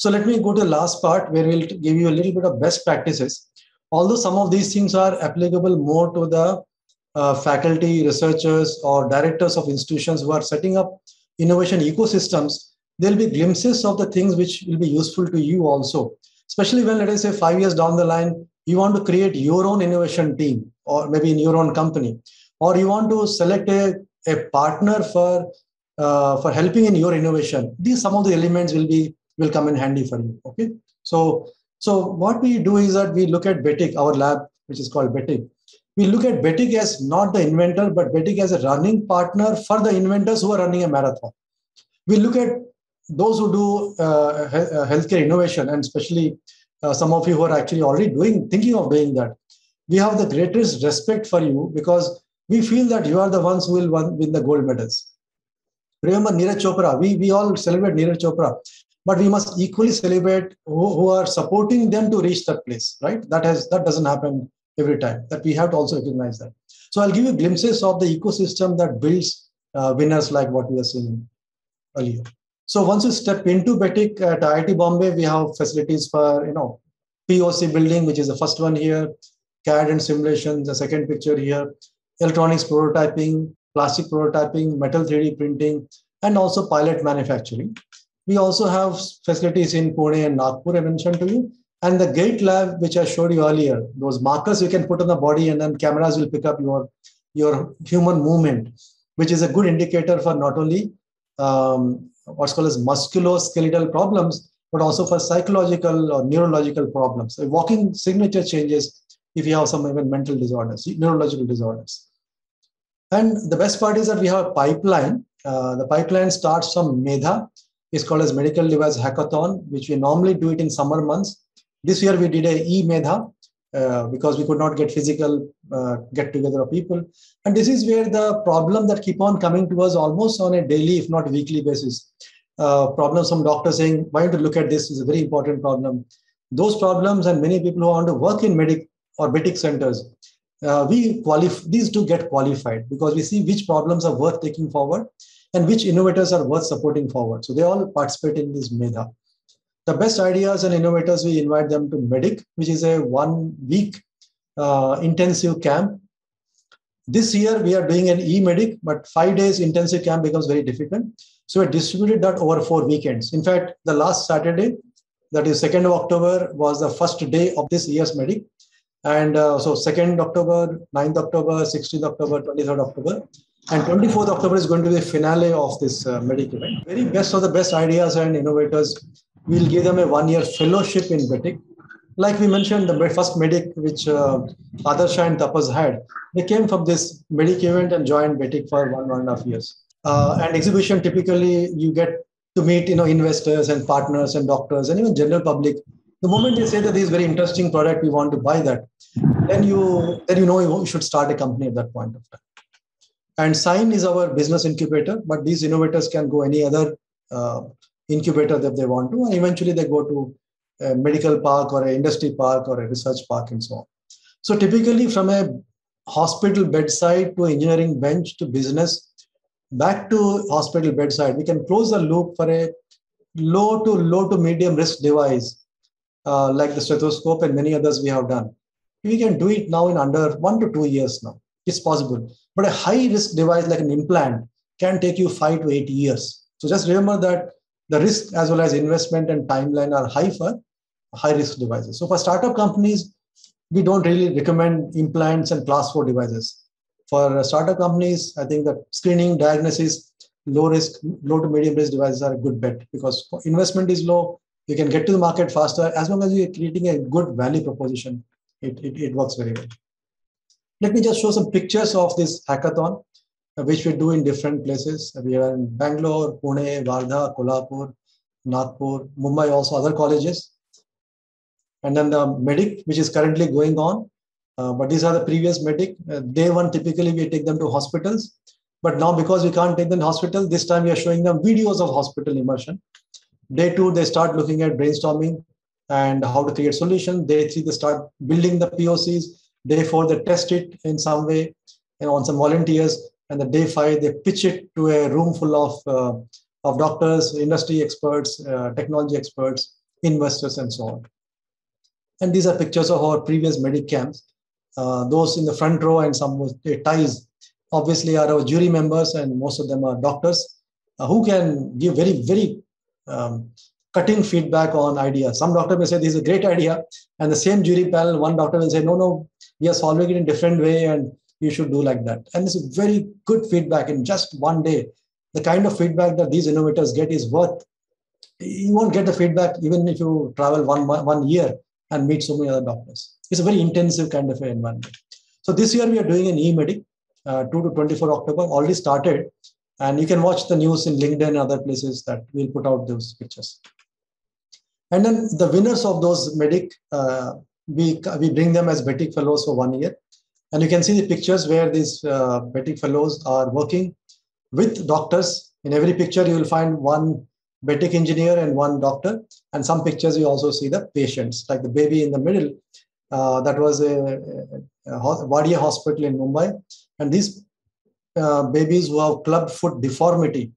So let me go to the last part where we'll give you a little bit of best practices. Although some of these things are applicable more to the uh, faculty, researchers, or directors of institutions who are setting up innovation ecosystems, there'll be glimpses of the things which will be useful to you also. Especially when, let us say, five years down the line, you want to create your own innovation team, or maybe in your own company, or you want to select a, a partner for uh, for helping in your innovation. These some of the elements will be will come in handy for you. Okay, so so what we do is that we look at Betic, our lab, which is called Betic, we look at Betic as not the inventor, but Betic as a running partner for the inventors who are running a marathon. We look at those who do uh, uh, healthcare innovation, and especially uh, some of you who are actually already doing, thinking of doing that. We have the greatest respect for you because we feel that you are the ones who will win the gold medals. Remember Neeraj Chopra, we, we all celebrate Neeraj Chopra, but we must equally celebrate who, who are supporting them to reach that place, right? That has that doesn't happen every time that we have to also recognize that. So i'll give you glimpses of the ecosystem that builds uh, winners like what we are seeing earlier. So once you step into betic at iit bombay we have facilities for you know poc building which is the first one here cad and simulations the second picture here electronics prototyping plastic prototyping metal 3d printing and also pilot manufacturing we also have facilities in pune and nagpur i mentioned to you and the gait lab, which I showed you earlier, those markers you can put on the body and then cameras will pick up your, your human movement, which is a good indicator for not only um, what's called as musculoskeletal problems, but also for psychological or neurological problems. So walking signature changes if you have some even mental disorders, neurological disorders. And the best part is that we have a pipeline. Uh, the pipeline starts from MEDHA. It's called as Medical Device Hackathon, which we normally do it in summer months. This year we did a e-medha uh, because we could not get physical uh, get together of people. And this is where the problem that keep on coming to us almost on a daily, if not weekly basis. Uh, problems from doctors saying, why don't you look at this is a very important problem. Those problems and many people who want to work in medic or medic centers, uh, we qualify, these do get qualified because we see which problems are worth taking forward and which innovators are worth supporting forward. So they all participate in this MEDHA the best ideas and innovators, we invite them to MEDIC, which is a one week uh, intensive camp. This year, we are doing an e-medic, but five days intensive camp becomes very difficult. So we distributed that over four weekends. In fact, the last Saturday, that is 2nd of October, was the first day of this year's medic. And uh, so 2nd October, 9th October, 16th October, 23rd October. And 24th October is going to be the finale of this uh, medic event. Very best of the best ideas and innovators we'll give them a one year fellowship in Betic. Like we mentioned, the first Medic which uh, Adarsha and Tapas had, they came from this Medic event and joined Betic for one, one and a half years. Uh, and exhibition, typically you get to meet you know investors and partners and doctors and even general public. The moment they say that this is very interesting product, we want to buy that, then you then you know you should start a company at that point of time. And SINE is our business incubator, but these innovators can go any other uh, incubator that they want to, and eventually they go to a medical park or an industry park or a research park and so on. So typically from a hospital bedside to engineering bench to business, back to hospital bedside, we can close the loop for a low to low to medium risk device uh, like the stethoscope and many others we have done. We can do it now in under one to two years now. It's possible. But a high risk device like an implant can take you five to eight years. So just remember that the risk as well as investment and timeline are high for high risk devices. So for startup companies, we don't really recommend implants and class four devices. For startup companies, I think that screening, diagnosis, low risk, low to medium risk devices are a good bet because investment is low. You can get to the market faster as long as you're creating a good value proposition. It, it, it works very well. Let me just show some pictures of this hackathon which we do in different places. We are in Bangalore, Pune, Wardha, Kolhapur, Nagpur, Mumbai, also other colleges. And then the medic, which is currently going on. Uh, but these are the previous medic. Uh, day one, typically we take them to hospitals. But now because we can't take them to hospital, this time we are showing them videos of hospital immersion. Day two, they start looking at brainstorming and how to create solutions. Day three, they start building the POCs. Day four, they test it in some way and on some volunteers and the day five they pitch it to a room full of uh, of doctors industry experts uh, technology experts investors, and so on. And these are pictures of our previous medic camps. Uh, those in the front row and some with ties obviously are our jury members, and most of them are doctors uh, who can give very, very um, cutting feedback on ideas. Some doctor may say this is a great idea, and the same jury panel, one doctor will say, no, no, we are solving it in a different way, and you should do like that. And this is very good feedback in just one day. The kind of feedback that these innovators get is worth. You won't get the feedback even if you travel one one year and meet so many other doctors. It's a very intensive kind of environment. So this year we are doing an e-medic, uh, 2 to 24 October, already started. And you can watch the news in LinkedIn and other places that we'll put out those pictures. And then the winners of those medic, uh, we, we bring them as BETIC fellows for one year. And you can see the pictures where these uh, fellows are working with doctors. In every picture, you will find one BETIC engineer and one doctor. And some pictures, you also see the patients, like the baby in the middle. Uh, that was a, a, a Wadia hospital in Mumbai. And these uh, babies who have club foot deformity,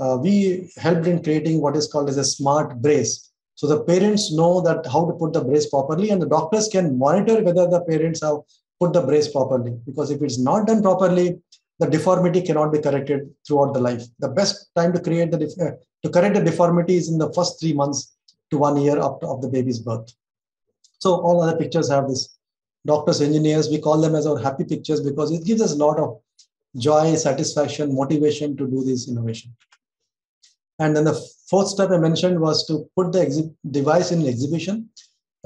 uh, we helped in creating what is called as a smart brace. So the parents know that how to put the brace properly, and the doctors can monitor whether the parents have put the brace properly. Because if it's not done properly, the deformity cannot be corrected throughout the life. The best time to create the uh, to correct the deformity is in the first three months to one year after of the baby's birth. So all other pictures have this. Doctors, engineers, we call them as our happy pictures because it gives us a lot of joy, satisfaction, motivation to do this innovation. And then the fourth step I mentioned was to put the device in exhibition.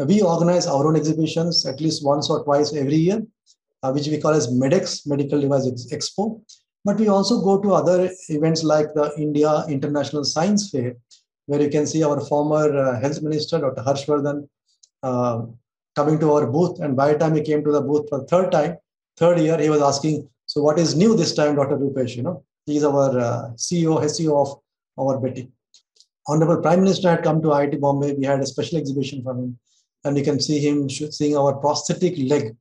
Uh, we organize our own exhibitions at least once or twice every year, uh, which we call as MEDEX, Medical Device Expo. But we also go to other events like the India International Science Fair, where you can see our former uh, health minister, Dr. Harshvardhan, uh, coming to our booth. And by the time he came to the booth for the third time, third year, he was asking, so what is new this time, Dr. Rupesh? You know, he's our uh, CEO, SEO of our BETIC. Honorable Prime Minister had come to IIT Bombay. We had a special exhibition for him, and you can see him seeing our prosthetic leg,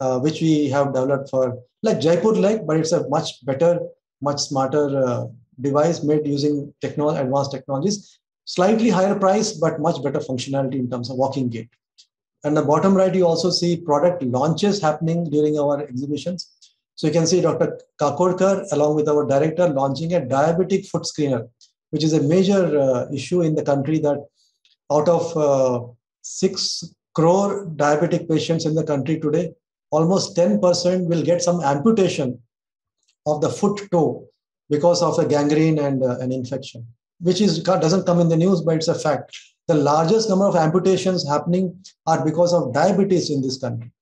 uh, which we have developed for like Jaipur leg, but it's a much better, much smarter uh, device made using techno- advanced technologies. Slightly higher price, but much better functionality in terms of walking gait. And the bottom right, you also see product launches happening during our exhibitions. So you can see Dr. Kakodkar along with our director launching a diabetic foot screener which is a major uh, issue in the country that out of uh, 6 crore diabetic patients in the country today, almost 10% will get some amputation of the foot toe because of a gangrene and uh, an infection, which is doesn't come in the news, but it's a fact. The largest number of amputations happening are because of diabetes in this country.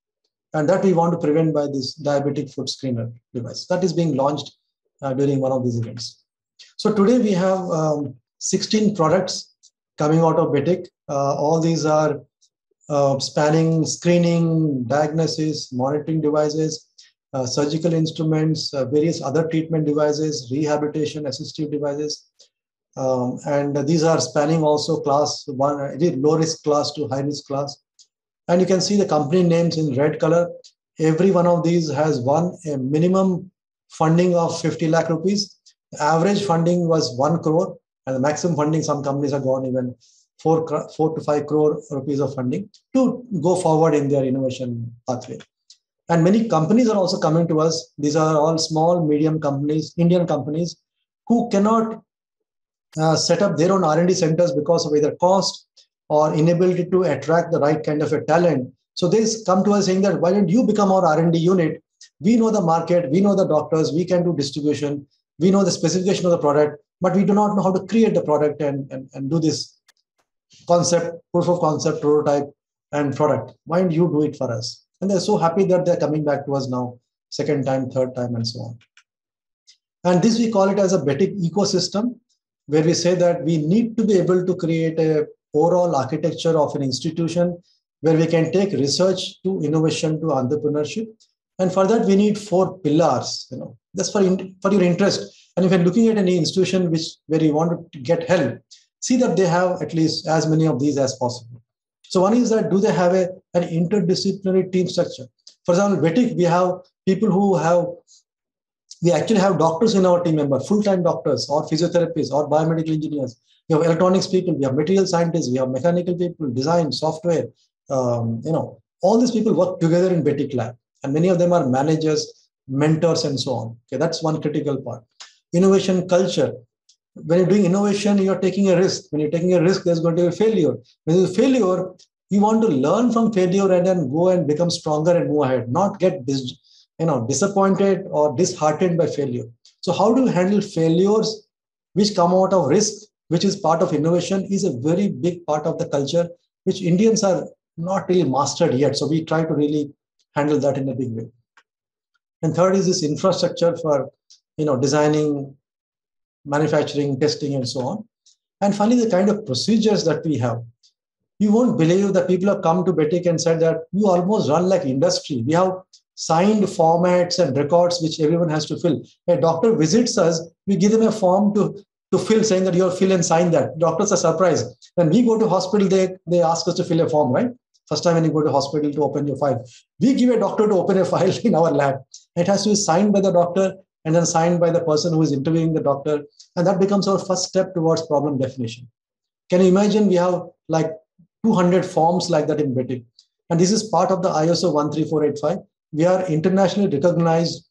And that we want to prevent by this diabetic foot screener device. That is being launched uh, during one of these events. So today we have um, 16 products coming out of BETIC. Uh, all these are uh, spanning screening, diagnosis, monitoring devices, uh, surgical instruments, uh, various other treatment devices, rehabilitation assistive devices. Um, and these are spanning also class one, uh, low risk class to high risk class. And you can see the company names in red color. Every one of these has one a minimum funding of 50 lakh rupees average funding was 1 crore and the maximum funding some companies have gone even 4, 4 to 5 crore rupees of funding to go forward in their innovation pathway. And many companies are also coming to us. These are all small medium companies indian companies who cannot uh, set up their own r&d centers because of either cost or inability to attract the right kind of a talent. So they come to us saying that why don't you become our r&d unit? We know the market we know the doctors we can do distribution we know the specification of the product, but we do not know how to create the product and, and, and do this concept, proof of concept, prototype, and product. Why don't you do it for us? And they're so happy that they're coming back to us now, second time, third time, and so on. And this we call it as a BETIC ecosystem, where we say that we need to be able to create a overall architecture of an institution where we can take research to innovation to entrepreneurship. And for that, we need four pillars, you know, that's for, in, for your interest. And if you're looking at any institution which where you want to get help, see that they have at least as many of these as possible. So one is that do they have a, an interdisciplinary team structure? For example, BETIC, we have people who have We actually have doctors in our team member, full-time doctors or physiotherapists or biomedical engineers. We have electronics people, we have material scientists, we have mechanical people, design, software. Um, you know, all these people work together in Betic Lab, and many of them are managers, mentors, and so on. Okay, that's one critical part. Innovation culture. When you're doing innovation, you're taking a risk. When you're taking a risk, there's going to be a failure. When there's a failure, you want to learn from failure and then go and become stronger and move ahead, not get dis- you know disappointed or disheartened by failure. So, how do you handle failures which come out of risk, which is part of innovation, is a very big part of the culture which Indians are not really mastered yet. So we try to really handle that in a big way. And third is this infrastructure for you know designing, manufacturing, testing, and so on. And finally, the kind of procedures that we have. You won't believe that people have come to Betic and said that you almost run like industry. We have signed formats and records which everyone has to fill. A doctor visits us, we give them a form to, to fill saying that you'll fill and sign that. Doctors are surprised. When we go to hospital, they, they ask us to fill a form, right? First time when you go to hospital to open your file, we give a doctor to open a file in our lab. It has to be signed by the doctor and then signed by the person who is interviewing the doctor. And that becomes our first step towards problem definition. Can you imagine we have like 200 forms like that in Betic? And this is part of the ISO 13485. We are internationally recognized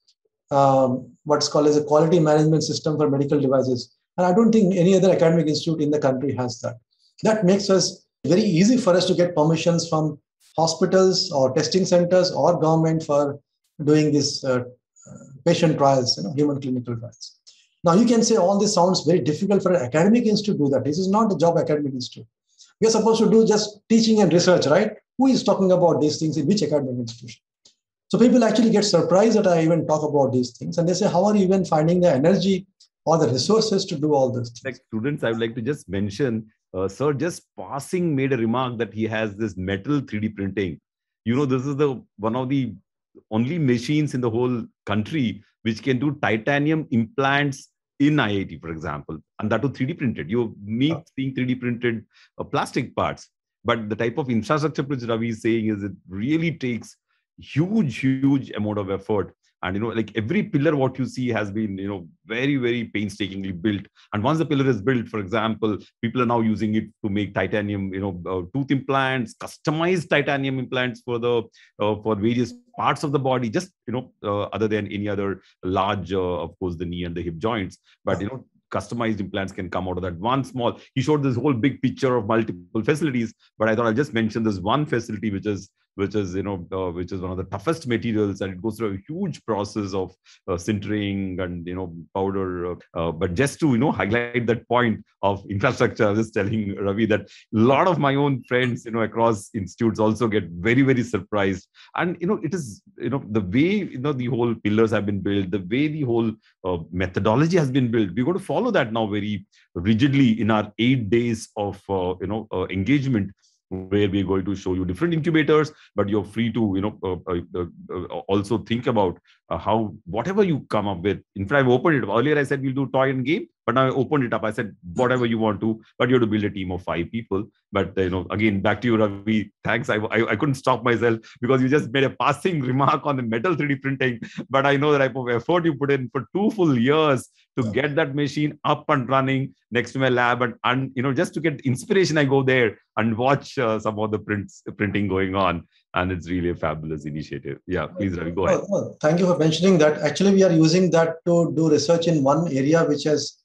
um, what's called as a quality management system for medical devices. And I don't think any other academic institute in the country has that. That makes us very easy for us to get permissions from hospitals or testing centers or government for doing these uh, patient trials, you know, human clinical trials. Now you can say all this sounds very difficult for an academic institute to do that. This is not the job academic institute. We are supposed to do just teaching and research, right? Who is talking about these things in which academic institution? So people actually get surprised that I even talk about these things, and they say, "How are you even finding the energy or the resources to do all this?" Like students, I would like to just mention uh, sir just passing made a remark that he has this metal 3d printing you know this is the one of the only machines in the whole country which can do titanium implants in IIT, for example, and that to 3D printed. You need seeing 3D printed uh, plastic parts. But the type of infrastructure which Ravi is saying is it really takes huge, huge amount of effort and you know like every pillar what you see has been you know very very painstakingly built. And once the pillar is built for example people are now using it to make titanium you know uh, tooth implants customized titanium implants for the uh, for various parts of the body just you know uh, other than any other large uh, of course the knee and the hip joints. But you know customized implants can come out of that one small. He showed this whole big picture of multiple facilities but i thought i'll just mention this one facility which is which is you know uh, which is one of the toughest materials and it goes through a huge process of uh, sintering and you know powder uh, uh, but just to you know highlight that point of infrastructure i was telling ravi that a lot of my own friends you know across institutes also get very very surprised. And you know it is you know the way you know the whole pillars have been built the way the whole uh, methodology has been built we're to follow that now very rigidly in our eight days of uh, you know engagement where we're going to show you different incubators but you're free to you know uh, uh, uh, also think about uh, how whatever you come up with. In fact i've opened it. Earlier i said we'll do toy and game but now I opened it up. I said, whatever you want to, but you have to build a team of five people. But you know, again, back to you, Ravi. Thanks. I, I, I couldn't stop myself because you just made a passing remark on the metal 3D printing. But I know the type of effort you put in for two full years to get that machine up and running next to my lab, and, and you know, just to get inspiration, I go there and watch uh, some of the prints printing going on and it's really a fabulous initiative. Yeah, please, Ravi, go ahead. Well, thank you for mentioning that. Actually, we are using that to do research in one area which has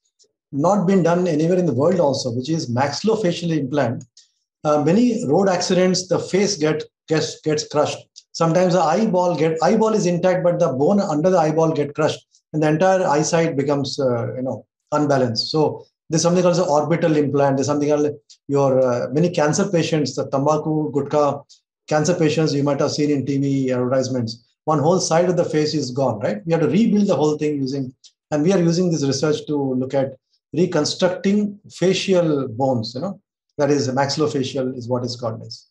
not been done anywhere in the world also, which is maxillofacial implant. Uh, many road accidents, the face get, gets, gets crushed. Sometimes the eyeball get eyeball is intact, but the bone under the eyeball get crushed, and the entire eyesight becomes uh, you know unbalanced. So there's something called the orbital implant. There's something called your uh, many cancer patients, the tambaku gutka cancer patients you might have seen in TV advertisements. One whole side of the face is gone, right? We have to rebuild the whole thing using, and we are using this research to look at reconstructing facial bones, you know, that is maxillofacial is what is called as.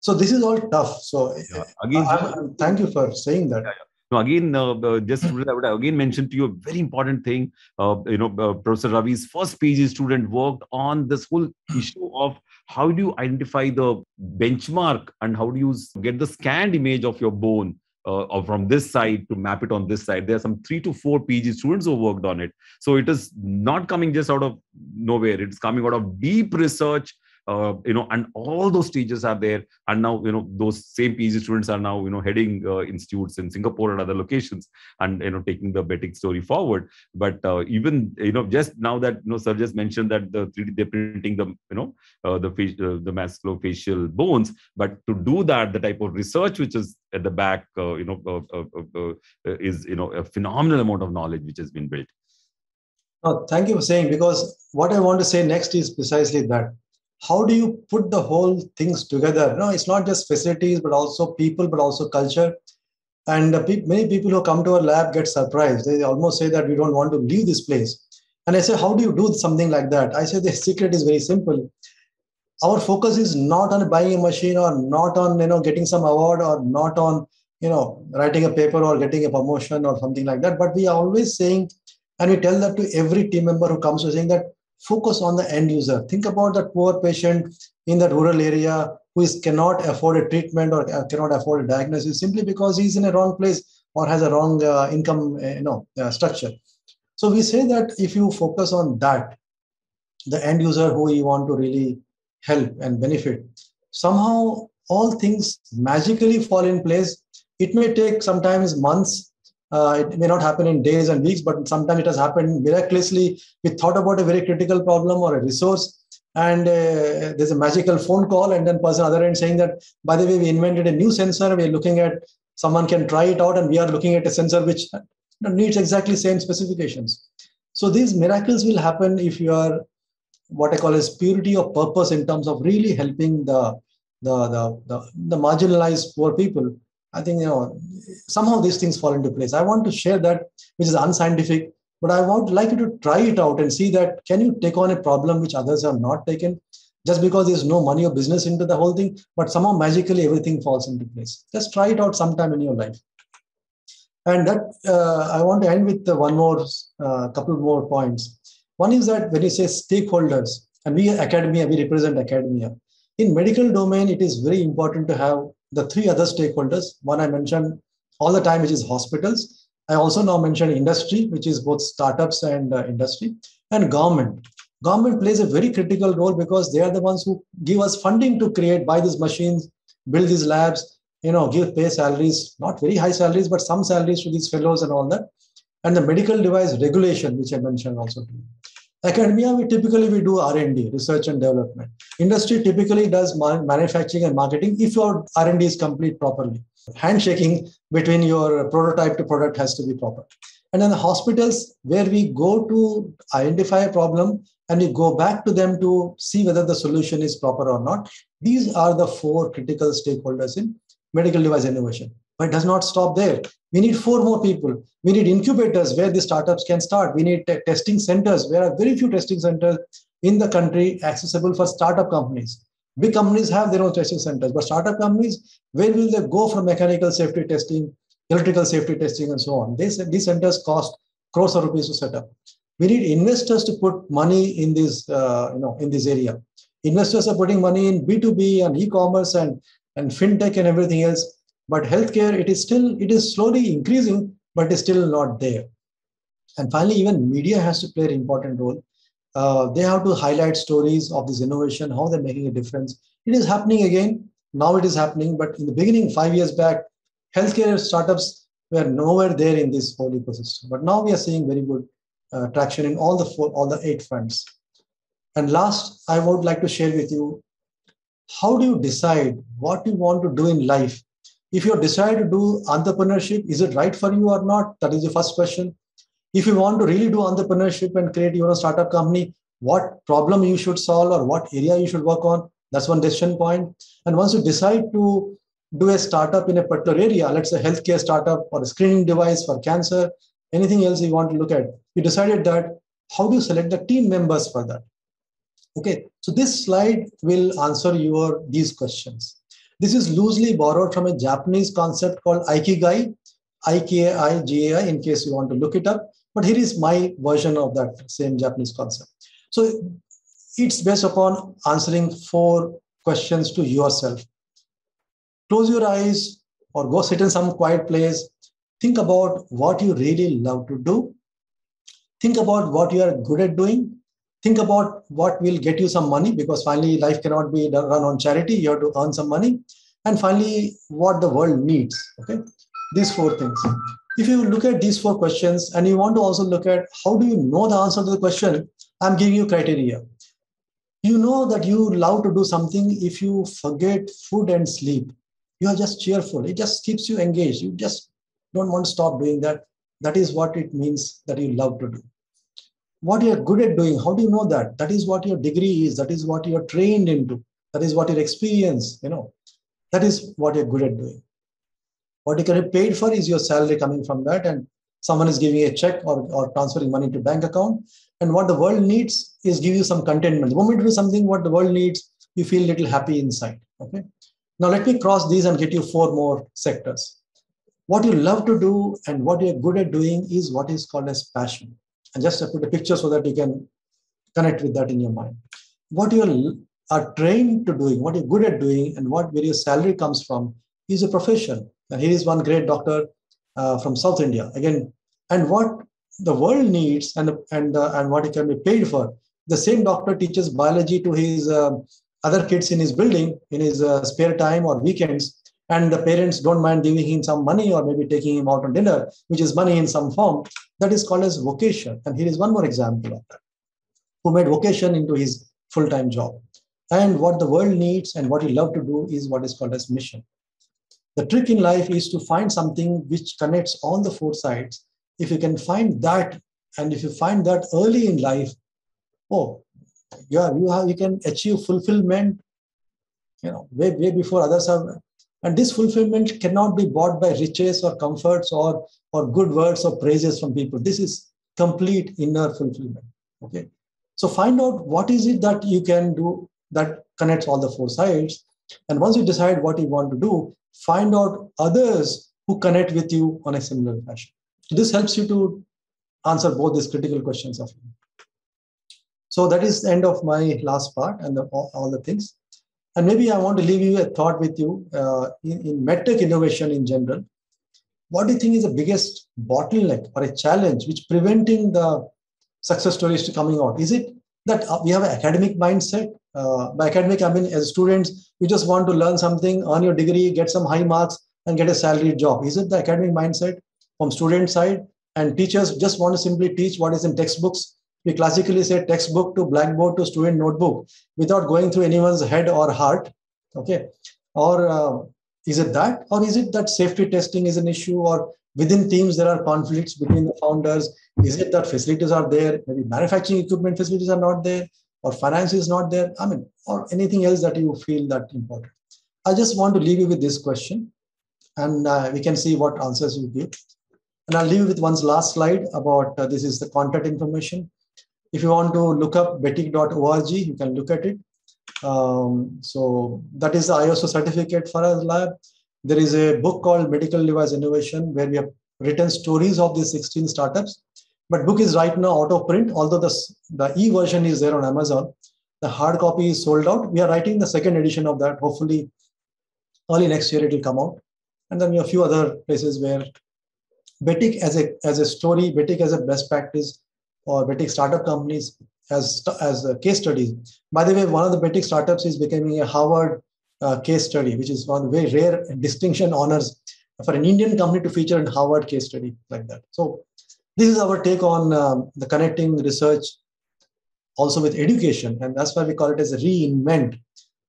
So this is all tough. So yeah. again, I, I, thank you for saying that. Yeah, yeah. No, again, uh, uh just I would again mention to you a very important thing. Uh, you know, uh, Professor Ravi's first PhD student worked on this whole issue of how do you identify the benchmark and how do you get the scanned image of your bone uh, or from this side to map it on this side. There are some three to four PG students who worked on it. So it is not coming just out of nowhere. It's coming out of deep research uh, you know, and all those teachers are there. And now, you know, those same PG students are now, you know, heading uh, institutes in Singapore and other locations and, you know, taking the Betic story forward. But uh, even, you know, just now that, you know, sir just mentioned that the 3D, they're printing the, you know, uh, the, uh, the facial bones. But to do that, the type of research which is at the back, uh, you know, is, you know, a phenomenal amount of knowledge which has been built. Oh, thank you for saying because what I want to say next is precisely that how do you put the whole things together? No it's not just facilities but also people but also culture. And pe- many people who come to our lab get surprised. They almost say that we don't want to leave this place. And i say how do you do something like that? I say the secret is very simple. Our focus is not on buying a machine or not on you know getting some award or not on you know writing a paper or getting a promotion or something like that. But we are always saying and we tell that to every team member who comes to saying that focus on the end user. Think about that poor patient in that rural area who is cannot afford a treatment or uh, cannot afford a diagnosis simply because he's in a wrong place or has a wrong uh, income uh, you know uh, structure. So we say that if you focus on that, the end user who you want to really help and benefit, somehow all things magically fall in place. It may take sometimes months uh, it may not happen in days and weeks, but sometimes it has happened miraculously. We thought about a very critical problem or a resource, and uh, there's a magical phone call, and then person other end saying that, by the way, we invented a new sensor. We're looking at someone can try it out, and we are looking at a sensor which needs exactly same specifications. So these miracles will happen if you are what I call as purity of purpose in terms of really helping the the the, the, the marginalized poor people I think you know somehow these things fall into place. I want to share that, which is unscientific, but I want like you to try it out and see that can you take on a problem which others have not taken, just because there's no money or business into the whole thing, but somehow magically everything falls into place. Just try it out sometime in your life. And that uh, I want to end with one more, uh, couple more points. One is that when you say stakeholders, and we academia, we represent academia. In medical domain, it is very important to have the three other stakeholders. One I mentioned all the time, which is hospitals. I also now mentioned industry, which is both startups and uh, industry, and government. Government plays a very critical role because they are the ones who give us funding to create, buy these machines, build these labs, you know, give pay salaries, not very high salaries, but some salaries to these fellows and all that. And the medical device regulation, which I mentioned also. Academia, we typically we do R&D, research and development. Industry typically does manufacturing and marketing if your R&D is complete properly. Handshaking between your prototype to product has to be proper. And then the hospitals, where we go to identify a problem and we go back to them to see whether the solution is proper or not. These are the four critical stakeholders in medical device innovation. But it does not stop there. We need four more people. We need incubators where the startups can start. We need t- testing centers. There are very few testing centers in the country accessible for startup companies. Big companies have their own testing centers, but startup companies, where will they go for mechanical safety testing, electrical safety testing, and so on? These, these centers cost crores of rupees to set up. We need investors to put money in this, uh, you know, in this area. Investors are putting money in B2B and e-commerce and, and fintech and everything else but healthcare, it is still, it is slowly increasing, but it's still not there. And finally, even media has to play an important role. Uh, they have to highlight stories of this innovation, how they're making a difference. It is happening again. Now it is happening, but in the beginning, five years back, healthcare startups were nowhere there in this whole ecosystem. But now we are seeing very good uh, traction in all the four, all the eight fronts. And last, I would like to share with you how do you decide what you want to do in life if you decide to do entrepreneurship, is it right for you or not? That is the first question. If you want to really do entrepreneurship and create your own startup company, what problem you should solve or what area you should work on, that's one decision point. And once you decide to do a startup in a particular area, let's say healthcare startup or a screening device for cancer, anything else you want to look at, you decided that, how do you select the team members for that? Okay, so this slide will answer your these questions. This is loosely borrowed from a Japanese concept called Ikigai, I-K-I-G-A-I, in case you want to look it up. But here is my version of that same Japanese concept. So it's based upon answering four questions to yourself. Close your eyes, or go sit in some quiet place. Think about what you really love to do. Think about what you are good at doing. Think about what will get you some money because finally life cannot be run on charity. You have to earn some money. And finally, what the world needs. Okay, these four things. If you look at these four questions and you want to also look at how do you know the answer to the question, I'm giving you criteria. You know that you love to do something if you forget food and sleep. You are just cheerful. It just keeps you engaged. You just don't want to stop doing that. That is what it means that you love to do. What you're good at doing, how do you know that? That is what your degree is. That is what you're trained into. That is what your experience, you know. That is what you're good at doing. What you can get paid for is your salary coming from that, and someone is giving a check or, or transferring money to bank account. And what the world needs is give you some contentment. The moment you do something what the world needs, you feel little happy inside. Okay. Now let me cross these and get you four more sectors. What you love to do and what you're good at doing is what is called as passion. And just put a picture so that you can connect with that in your mind. What you are trained to doing, what you're good at doing, and what where your salary comes from is a profession. And here is one great doctor uh, from South India. Again, and what the world needs and, and, uh, and what he can be paid for. The same doctor teaches biology to his uh, other kids in his building in his uh, spare time or weekends. And the parents don't mind giving him some money or maybe taking him out on dinner, which is money in some form. That is called as vocation. And here is one more example of that, who made vocation into his full time job. And what the world needs and what he loved to do is what is called as mission. The trick in life is to find something which connects all the four sides. If you can find that, and if you find that early in life, oh, yeah, you have you can achieve fulfillment, you know, way, way before others have. And this fulfillment cannot be bought by riches or comforts or, or good words or praises from people. This is complete inner fulfillment. Okay. So find out what is it that you can do that connects all the four sides. And once you decide what you want to do, find out others who connect with you on a similar fashion. This helps you to answer both these critical questions of you. So that is the end of my last part and the, all, all, the things. And maybe I want to leave you a thought with you uh, in, in medtech innovation in general. What do you think is the biggest bottleneck or a challenge which preventing the success stories to coming out? Is it that uh, we have an academic mindset uh, by academic, I mean, as students, you just want to learn something, earn your degree, get some high marks, and get a salaried job. Is it the academic mindset from student side? And teachers just want to simply teach what is in textbooks. We classically say textbook to blackboard to student notebook without going through anyone's head or heart. Okay. Or uh, is it that? Or is it that safety testing is an issue? Or within teams, there are conflicts between the founders? Is it that facilities are there? Maybe manufacturing equipment facilities are not there? or finance is not there i mean or anything else that you feel that important i just want to leave you with this question and uh, we can see what answers you give and i'll leave you with one last slide about uh, this is the contact information if you want to look up betic.org you can look at it um, so that is the ISO certificate for our lab. There is a book called Medical Device Innovation where we have written stories of these 16 startups but book is right now out of print, although the, the e-version is there on Amazon. The hard copy is sold out. We are writing the second edition of that. Hopefully, early next year it will come out. And then we have a few other places where Betic as a as a story, Betic as a best practice, or Betic startup companies as as a case studies. By the way, one of the Betic startups is becoming a Harvard uh, case study, which is one of the very rare distinction honors for an Indian company to feature in Harvard case study like that. So this is our take on um, the connecting research also with education. And that's why we call it as reinvent.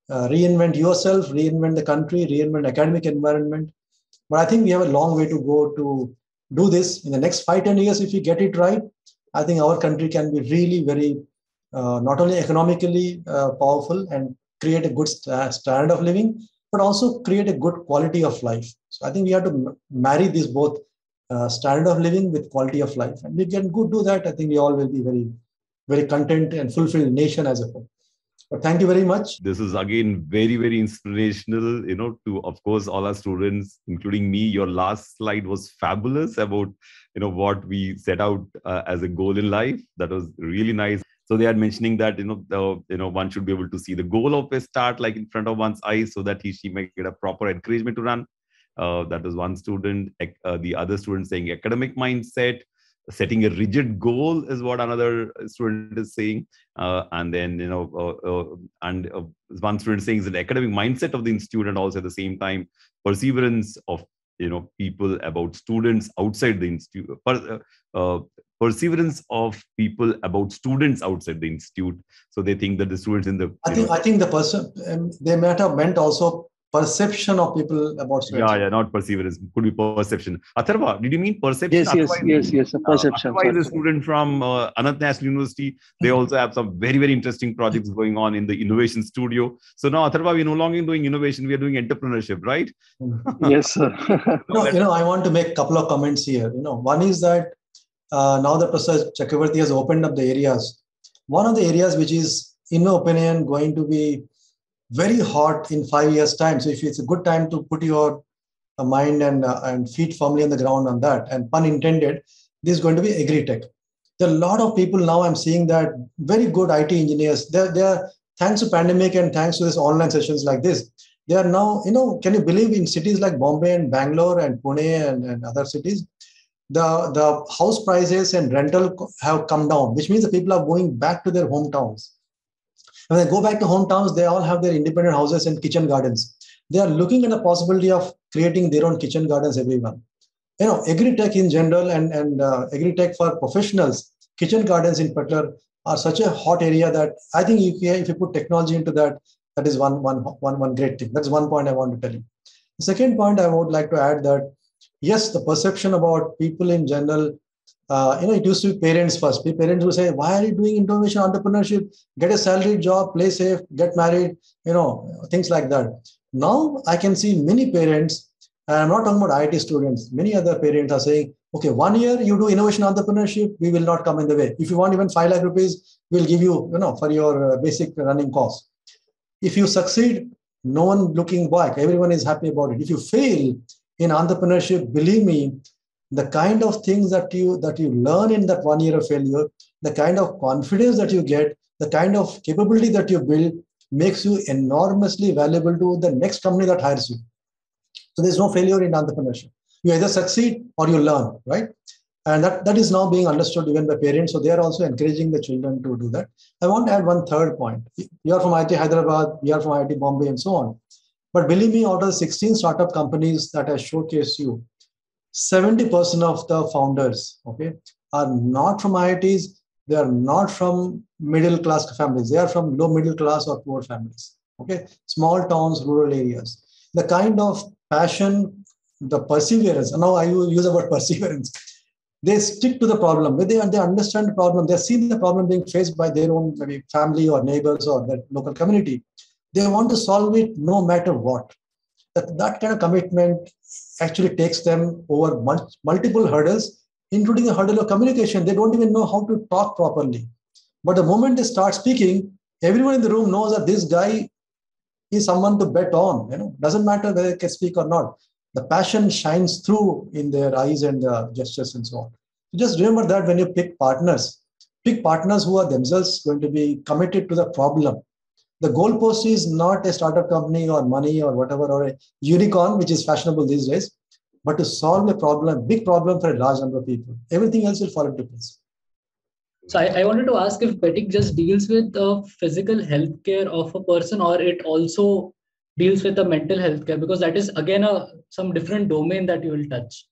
Uh, reinvent yourself, reinvent the country, reinvent academic environment. But I think we have a long way to go to do this in the next five, 10 years. If we get it right, I think our country can be really very, uh, not only economically uh, powerful and create a good st- standard of living, but also create a good quality of life. So I think we have to m- marry these both uh, standard of living with quality of life. And we can go do that. I think we all will be very, very content and fulfilled nation as a whole. But thank you very much. This is again very, very inspirational, you know, to of course all our students, including me. Your last slide was fabulous about, you know, what we set out uh, as a goal in life. That was really nice. So they are mentioning that you know the, you know one should be able to see the goal of a start like in front of one's eyes so that he she might get a proper encouragement to run Uh, that was one student. Uh, the other student saying academic mindset. Setting a rigid goal is what another student is saying, uh, and then you know, uh, uh, and one student is saying is the academic mindset of the institute, and also at the same time perseverance of you know people about students outside the institute per, uh, perseverance of people about students outside the institute. So they think that the students in the i think know, i think the person um, they might have meant also perception of people about students. Yeah, yeah, not perseverance. Could be perception. Atharva, did you mean perception? Yes, yes, yes, yes, a perception. Uh, Otherwise, a student from uh, Anant National University, they hmm. also have some very, very interesting projects going on in the innovation studio. So now, Atharva, we're no longer doing innovation, we are doing entrepreneurship, right? yes, sir. no, you know, I want to make a couple of comments here. You know, one is that uh, now that Professor Chakravarti has opened up the areas, one of the areas which is, in my opinion, going to be very hot in five years' time. So if it's a good time to put your mind and uh, and feet firmly on the ground on that, and pun intended, this is going to be agri-tech. There are a lot of people now. I'm seeing that very good IT engineers. They're they're thanks to pandemic and thanks to this online sessions like this. They are now, you know, can you believe in cities like Bombay and Bangalore and Pune and, and other cities, the the house prices and rental have come down, which means the people are going back to their hometowns when they go back to hometowns, they all have their independent houses and kitchen gardens. They are looking at the possibility of creating their own kitchen gardens, everyone. You know, agri-tech in general and, and uh, agri-tech for professionals, kitchen gardens in particular, are such a hot area that I think if you, if you put technology into that, that is one, one, one, one great thing. That's one point I want to tell you. The second point I would like to add that, yes, the perception about people in general uh, you know, it used to be parents first. Parents would say, "Why are you doing innovation entrepreneurship? Get a salary job, play safe, get married." You know, things like that. Now I can see many parents, and I'm not talking about IT students. Many other parents are saying, "Okay, one year you do innovation entrepreneurship, we will not come in the way. If you want even five lakh rupees, we'll give you, you know, for your uh, basic running costs. If you succeed, no one looking back. Everyone is happy about it. If you fail in entrepreneurship, believe me, the kind of things that you that you learn in that one year of failure the kind of confidence that you get the kind of capability that you build makes you enormously valuable to the next company that hires you. So there's no failure in entrepreneurship. You either succeed or you learn right? And that, that is now being understood even by parents. So they are also encouraging the children to do that. I want to add one third point. You are from IIT Hyderabad you are from IIT Bombay and so on. But believe me out of the 16 startup companies that i showcase you 70% of the founders, okay, are not from IITs. They are not from middle class families. They are from low middle class or poor families. Okay, small towns, rural areas. The kind of passion, the perseverance. Now I use the word perseverance. They stick to the problem. They, they understand the problem. They see the problem being faced by their own maybe family or neighbors or their local community. They want to solve it no matter what. That, that kind of commitment actually takes them over multiple hurdles, including the hurdle of communication. They don't even know how to talk properly. But the moment they start speaking, everyone in the room knows that this guy is someone to bet on. You know, doesn't matter whether they can speak or not. The passion shines through in their eyes and their gestures and so on. just remember that when you pick partners, pick partners who are themselves going to be committed to the problem the goalpost is not a startup company or money or whatever or a unicorn which is fashionable these days but to solve a problem a big problem for a large number of people everything else will fall into place so I, I wanted to ask if Betic just deals with the physical healthcare of a person or it also deals with the mental healthcare because that is again a some different domain that you will touch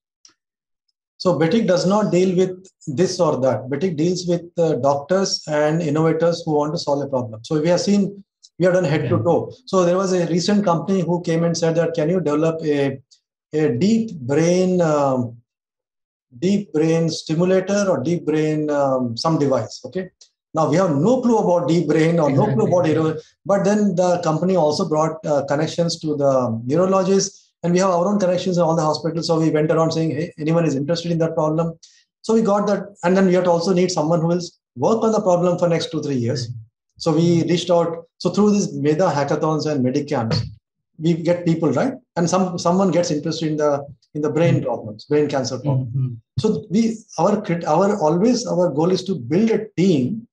so Betic does not deal with this or that. Betic deals with uh, doctors and innovators who want to solve a problem. So we have seen we have done head to toe. So there was a recent company who came and said that can you develop a, a deep brain um, deep brain stimulator or deep brain um, some device. Okay. Now we have no clue about deep brain or no clue about it, but then the company also brought uh, connections to the neurologists, and we have our own connections in all the hospitals. So we went around saying, "Hey, anyone is interested in that problem?" So we got that, and then we have to also need someone who will work on the problem for next two three years. So we reached out. So through these MEDHA hackathons and Medicamps, we get people right, and some someone gets interested in the in the brain mm-hmm. problems, brain cancer problems. Mm-hmm. So we our our always our goal is to build a team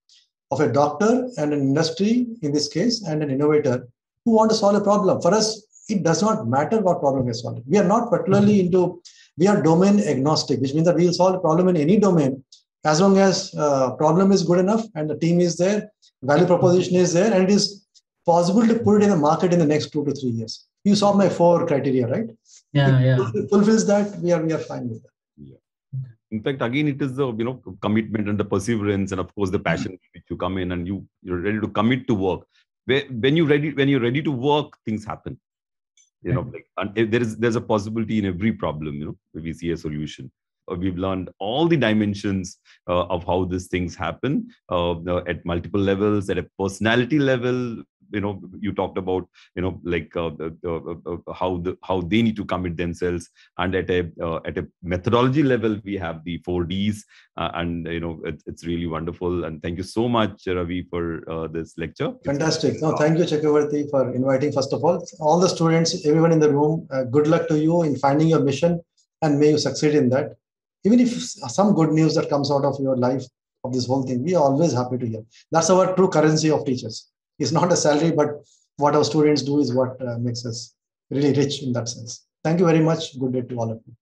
of a doctor and an industry in this case and an innovator who want to solve a problem. For us, it does not matter what problem we solve. We are not particularly mm-hmm. into, we are domain agnostic, which means that we'll solve a problem in any domain as long as uh, problem is good enough and the team is there, value proposition is there, and it is possible to put it in the market in the next two to three years. You saw my four criteria, right? Yeah, if yeah. fulfills that, we are we are fine with that. Yeah. In fact, again, it is the you know commitment and the perseverance, and of course the passion mm-hmm. which you come in and you you're ready to commit to work. When you're ready when you're ready to work, things happen. You know, like and there is there's a possibility in every problem. You know, we see a solution we've learned all the dimensions uh, of how these things happen uh, at multiple levels at a personality level. You know you talked about you know like uh, uh, uh, how the how they need to commit themselves. And at a uh, at a methodology level we have the four ds uh, and you know it, it's really wonderful. And thank you so much ravi for uh, this lecture. Fantastic. No thank you chakravarti for inviting first of all. All the students everyone in the room good luck to you in finding your mission and may you succeed in that even if some good news that comes out of your life of this whole thing we are always happy to hear that's our true currency of teachers it's not a salary, but what our students do is what uh, makes us really rich in that sense. Thank you very much. Good day to all of you.